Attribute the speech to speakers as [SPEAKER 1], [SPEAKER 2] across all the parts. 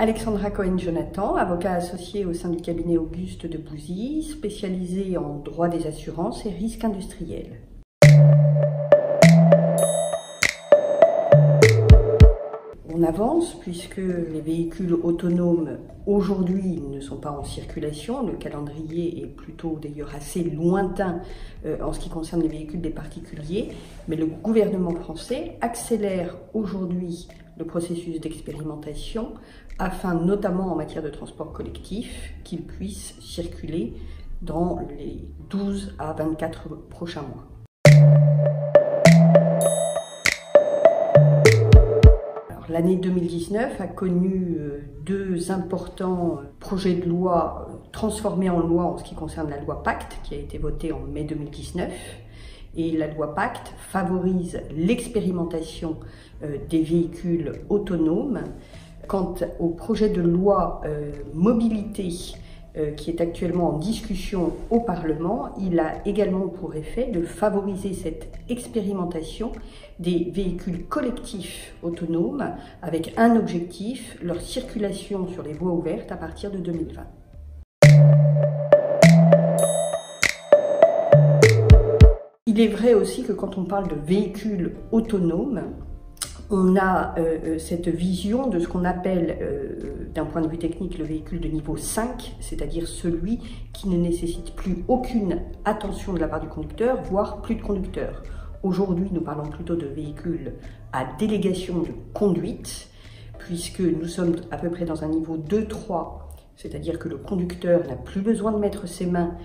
[SPEAKER 1] Alexandra Cohen-Jonathan, avocat associé au sein du cabinet Auguste de Bouzy, spécialisé en droit des assurances et risques industriels. On avance puisque les véhicules autonomes aujourd'hui ne sont pas en circulation. Le calendrier est plutôt d'ailleurs assez lointain euh, en ce qui concerne les véhicules des particuliers. Mais le gouvernement français accélère aujourd'hui le processus d'expérimentation afin notamment en matière de transport collectif qu'ils puissent circuler dans les 12 à 24 prochains mois. L'année 2019 a connu euh, deux importants projets de loi euh, transformés en loi en ce qui concerne la loi Pacte, qui a été votée en mai 2019. Et la loi Pacte favorise l'expérimentation euh, des véhicules autonomes. Quant au projet de loi mobilité, euh, qui est actuellement en discussion au Parlement, il a également pour effet de favoriser cette expérimentation des véhicules collectifs autonomes avec un objectif, leur circulation sur les voies ouvertes à partir de 2020. Il est vrai aussi que quand on parle de véhicules autonomes, on a euh, euh, cette vision de ce qu'on appelle, euh, d'un point de vue technique, le véhicule de niveau 5, c'est-à-dire celui qui ne nécessite plus aucune attention de la part du conducteur, voire plus de conducteur. Aujourd'hui, nous parlons plutôt de véhicules à délégation de conduite, puisque nous sommes à peu près dans un niveau 2-3 c'est-à-dire que le conducteur n'a plus besoin de mettre ses mains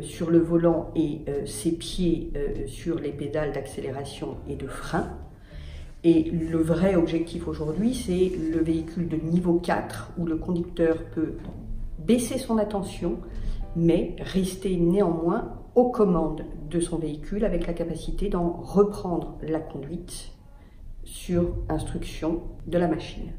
[SPEAKER 1] sur le volant et ses pieds sur les pédales d'accélération et de frein. Et le vrai objectif aujourd'hui, c'est le véhicule de niveau 4 où le conducteur peut baisser son attention, mais rester néanmoins aux commandes de son véhicule avec la capacité d'en reprendre la conduite sur instruction de la machine.